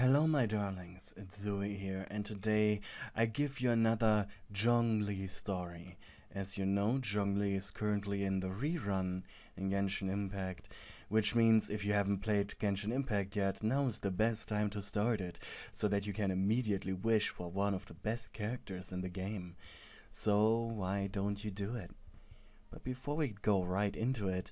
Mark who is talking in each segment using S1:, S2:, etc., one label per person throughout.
S1: Hello, my darlings. It's Zoe here, and today I give you another Zhongli story. As you know, Zhongli is currently in the rerun in Genshin Impact, which means if you haven't played Genshin Impact yet, now is the best time to start it, so that you can immediately wish for one of the best characters in the game. So, why don't you do it? But before we go right into it,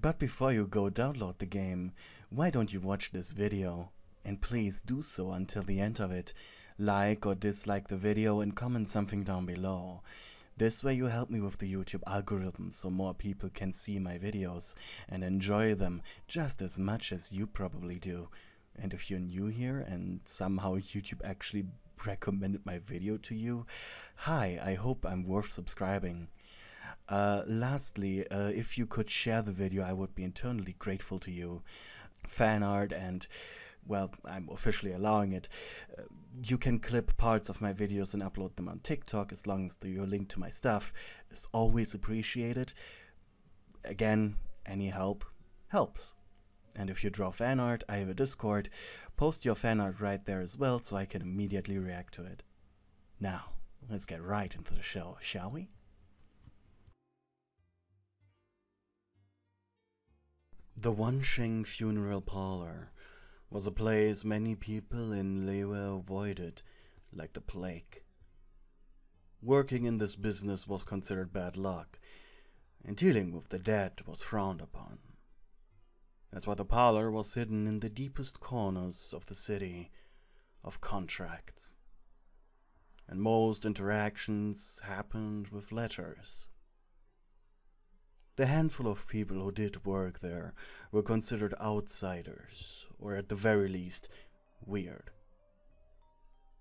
S1: but before you go download the game, why don't you watch this video? And please do so until the end of it. Like or dislike the video and comment something down below. This way you help me with the YouTube algorithm so more people can see my videos and enjoy them just as much as you probably do. And if you're new here and somehow YouTube actually recommended my video to you, hi, I hope I'm worth subscribing. Uh, lastly, uh, if you could share the video, I would be eternally grateful to you. Fan art and, well, I'm officially allowing it. Uh, you can clip parts of my videos and upload them on TikTok as long as your link to my stuff is always appreciated. Again, any help helps. And if you draw fan art, I have a Discord. Post your fan art right there as well so I can immediately react to it. Now, let's get right into the show, shall we? The Wangsheng Funeral Parlor was a place many people in Liyue avoided like the plague. Working in this business was considered bad luck, and dealing with the dead was frowned upon. That's why the parlor was hidden in the deepest corners of the city of contracts. And most interactions happened with letters. The handful of people who did work there were considered outsiders, or at the very least, weird.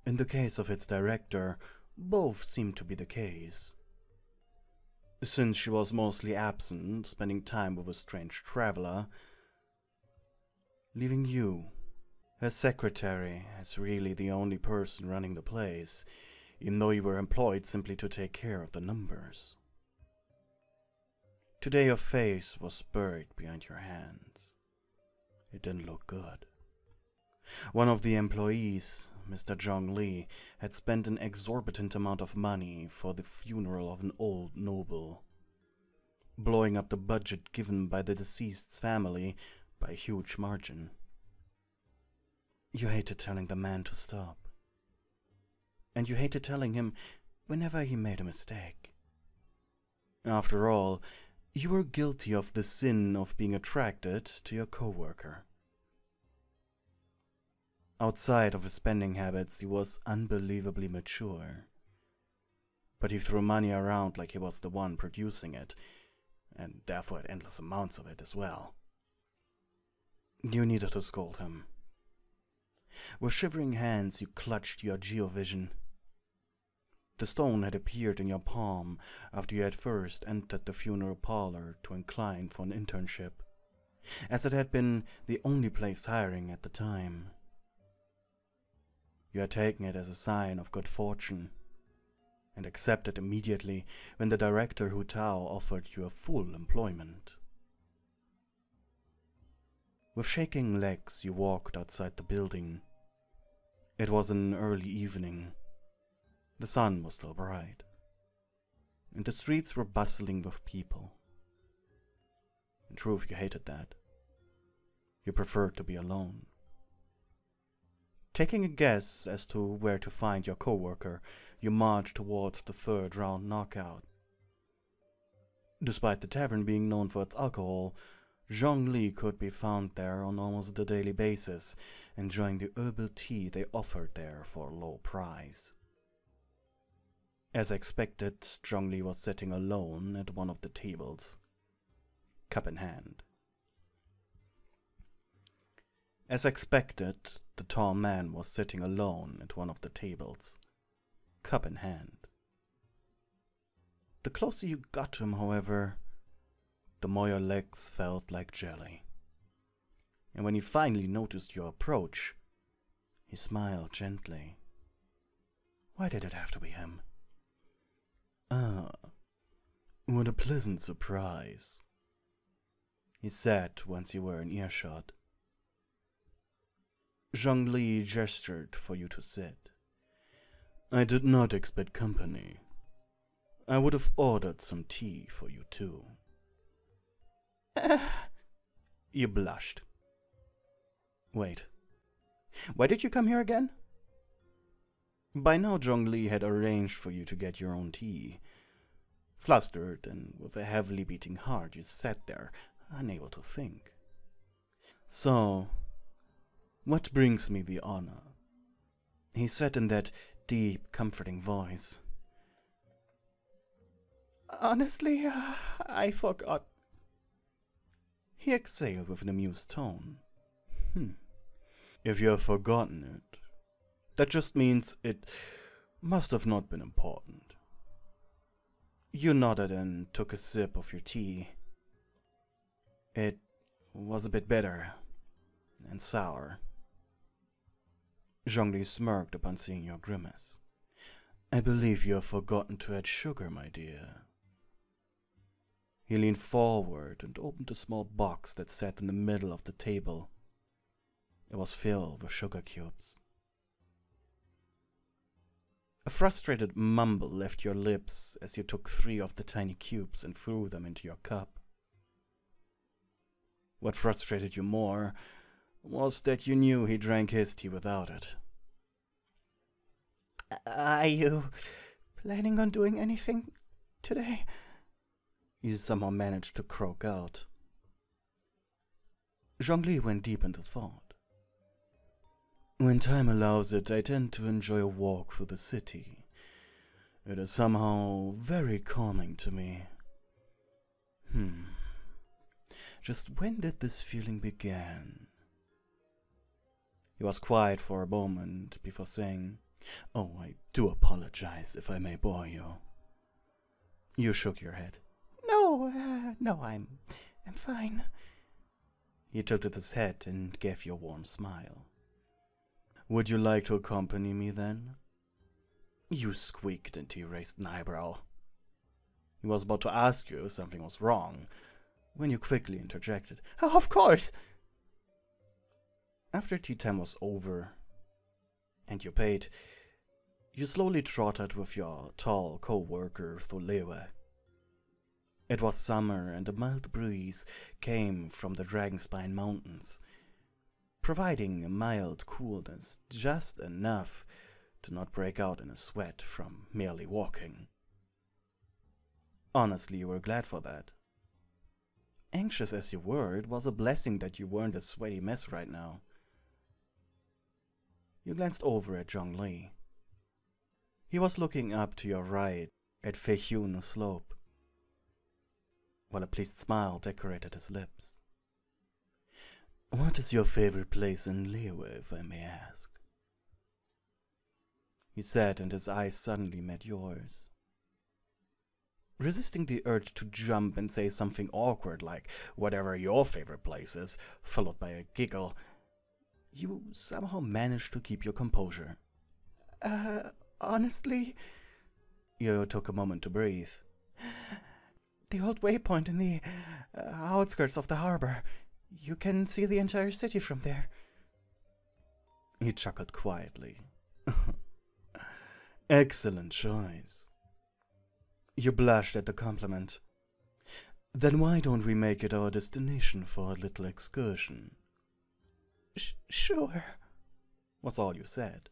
S1: In the case of its director, both seemed to be the case. Since she was mostly absent, spending time with a strange traveler, leaving you, her secretary, as really the only person running the place, even though you were employed simply to take care of the numbers. Today your face was buried behind your hands. It didn't look good. One of the employees, Mr. Zhong Li, had spent an exorbitant amount of money for the funeral of an old noble, blowing up the budget given by the deceased's family by a huge margin. You hated telling the man to stop. And you hated telling him whenever he made a mistake. After all, you were guilty of the sin of being attracted to your coworker. Outside of his spending habits, he was unbelievably mature. But he threw money around like he was the one producing it, and therefore had endless amounts of it as well. You needed to scold him. With shivering hands, you clutched your geovision the stone had appeared in your palm after you had first entered the funeral parlor to incline for an internship, as it had been the only place hiring at the time. You had taken it as a sign of good fortune, and accepted immediately when the director Hu Tao offered you a full employment. With shaking legs, you walked outside the building. It was an early evening the sun was still bright, and the streets were bustling with people. In truth, you hated that. You preferred to be alone. Taking a guess as to where to find your coworker, you marched towards the third round knockout. Despite the tavern being known for its alcohol, Zhongli could be found there on almost a daily basis, enjoying the herbal tea they offered there for a low price. As expected, Zhongli was sitting alone at one of the tables, cup in hand. As expected, the tall man was sitting alone at one of the tables, cup in hand. The closer you got to him, however, the more your legs felt like jelly. And when he finally noticed your approach, he smiled gently. Why did it have to be him? Ah, what a pleasant surprise, he said once you were in earshot. Zhongli gestured for you to sit. I did not expect company. I would have ordered some tea for you too. you blushed. Wait. Why did you come here again? By now, Zhongli had arranged for you to get your own tea. Flustered and with a heavily beating heart, you sat there, unable to think. So, what brings me the honor? He said in that deep, comforting voice. Honestly, uh, I forgot. He exhaled with an amused tone. Hmm. If you have forgotten it, that just means it must have not been important. You nodded and took a sip of your tea. It was a bit bitter and sour. Zhongli smirked upon seeing your grimace. I believe you have forgotten to add sugar, my dear. He leaned forward and opened a small box that sat in the middle of the table. It was filled with sugar cubes. A frustrated mumble left your lips as you took three of the tiny cubes and threw them into your cup. What frustrated you more was that you knew he drank his tea without it. Are you planning on doing anything today? You somehow managed to croak out. Zhongli went deep into thought. When time allows it, I tend to enjoy a walk through the city. It is somehow very calming to me. Hmm. Just when did this feeling begin? He was quiet for a moment before saying, Oh, I do apologize if I may bore you. You shook your head. No, uh, no, I'm, I'm fine. He tilted his head and gave you a warm smile. Would you like to accompany me then? You squeaked and he raised an eyebrow. He was about to ask you if something was wrong, when you quickly interjected. Oh, of course! After tea time was over, and you paid, you slowly trotted with your tall co-worker through Liyue. It was summer and a mild breeze came from the Dragonspine Mountains, providing a mild coolness just enough to not break out in a sweat from merely walking. Honestly, you were glad for that. Anxious as you were, it was a blessing that you weren't a sweaty mess right now. You glanced over at Zhongli. He was looking up to your right at Feiyun Slope, while a pleased smile decorated his lips. What is your favorite place in Liyue, if I may ask? He said, and his eyes suddenly met yours. Resisting the urge to jump and say something awkward like, whatever your favorite place is, followed by a giggle, you somehow managed to keep your composure. Uh, honestly? You took a moment to breathe. The old waypoint in the uh, outskirts of the harbor. You can see the entire city from there. He chuckled quietly. Excellent choice. You blushed at the compliment. Then why don't we make it our destination for a little excursion? Sh sure, was all you said.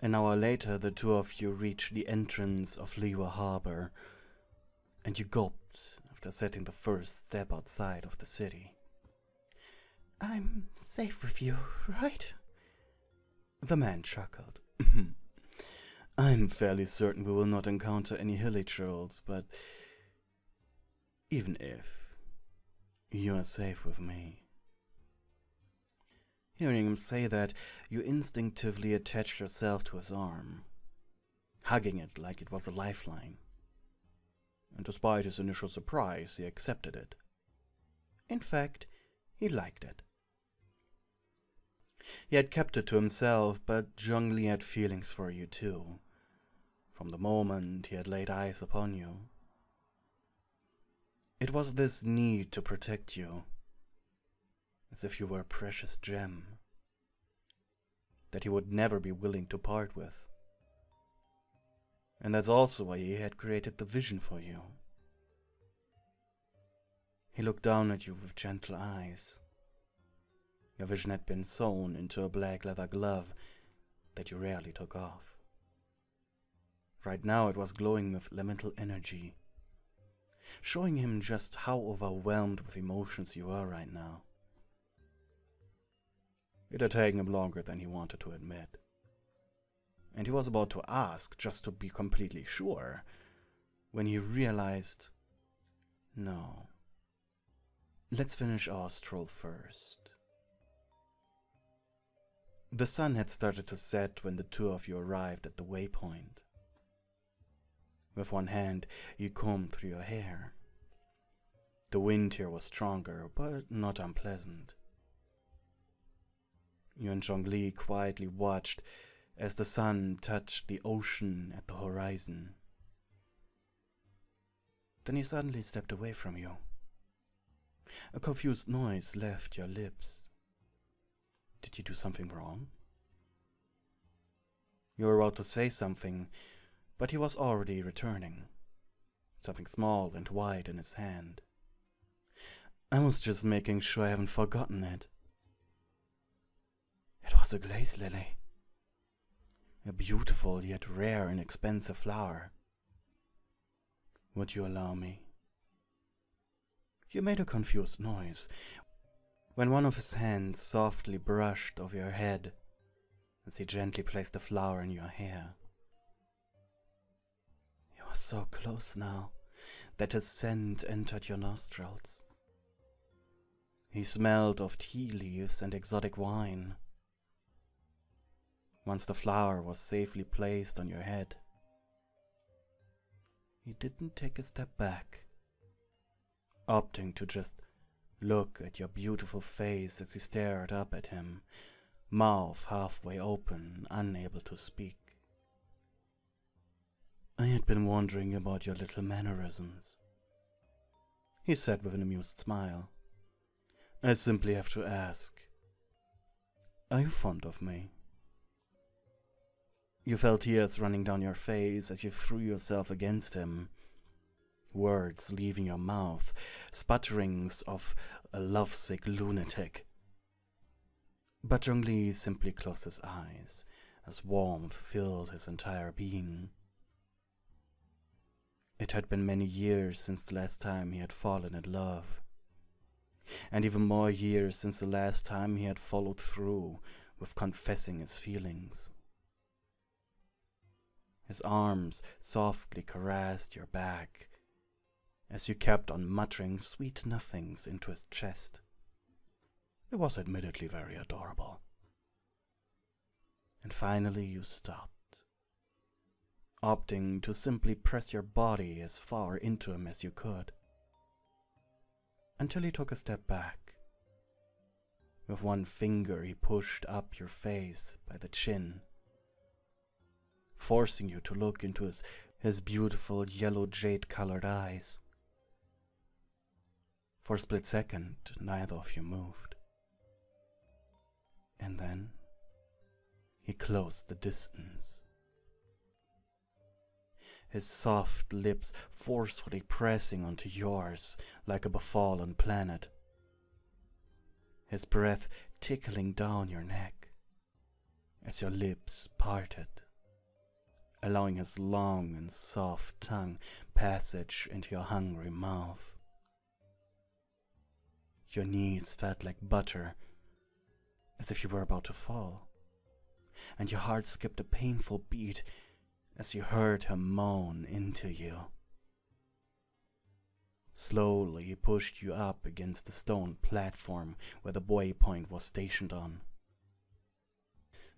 S1: An hour later, the two of you reached the entrance of Liyue Harbor, and you gulped after setting the first step outside of the city. I'm safe with you, right? The man chuckled. I'm fairly certain we will not encounter any hilichurls, but even if, you are safe with me. Hearing him say that, you instinctively attached yourself to his arm, hugging it like it was a lifeline. And despite his initial surprise, he accepted it. In fact, he liked it. He had kept it to himself, but Zhongli had feelings for you too, from the moment he had laid eyes upon you. It was this need to protect you as if you were a precious gem that he would never be willing to part with. And that's also why he had created the vision for you. He looked down at you with gentle eyes. Your vision had been sewn into a black leather glove that you rarely took off. Right now it was glowing with elemental energy, showing him just how overwhelmed with emotions you are right now. It had taken him longer than he wanted to admit. And he was about to ask, just to be completely sure, when he realized no. Let's finish our stroll first. The sun had started to set when the two of you arrived at the waypoint. With one hand, you combed through your hair. The wind here was stronger, but not unpleasant. You and Zhongli quietly watched as the sun touched the ocean at the horizon. Then he suddenly stepped away from you. A confused noise left your lips. Did you do something wrong? You were about to say something, but he was already returning. Something small and white in his hand. I was just making sure I haven't forgotten it. It was a glaze lily. A beautiful yet rare and expensive flower. Would you allow me? You made a confused noise when one of his hands softly brushed over your head as he gently placed the flower in your hair. You were so close now that his scent entered your nostrils. He smelled of tea leaves and exotic wine once the flower was safely placed on your head. He didn't take a step back, opting to just look at your beautiful face as you stared up at him, mouth halfway open, unable to speak. I had been wondering about your little mannerisms, he said with an amused smile. I simply have to ask, are you fond of me? You felt tears running down your face as you threw yourself against him. Words leaving your mouth, sputterings of a lovesick lunatic. But Zhongli simply closed his eyes as warmth filled his entire being. It had been many years since the last time he had fallen in love, and even more years since the last time he had followed through with confessing his feelings. His arms softly caressed your back as you kept on muttering sweet nothings into his chest. It was admittedly very adorable. And finally you stopped, opting to simply press your body as far into him as you could, until he took a step back. With one finger he pushed up your face by the chin forcing you to look into his, his beautiful yellow jade colored eyes. For a split second, neither of you moved. And then he closed the distance. His soft lips forcefully pressing onto yours like a befallen planet. His breath tickling down your neck as your lips parted allowing his long and soft tongue passage into your hungry mouth. Your knees felt like butter, as if you were about to fall, and your heart skipped a painful beat as you heard her moan into you. Slowly he pushed you up against the stone platform where the buoy point was stationed on.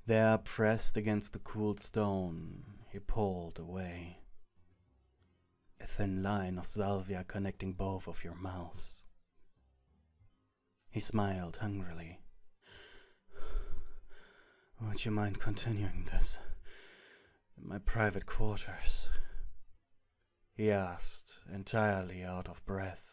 S1: There, pressed against the cooled stone, he pulled away. A thin line of salvia connecting both of your mouths. He smiled hungrily. Would you mind continuing this in my private quarters? He asked, entirely out of breath.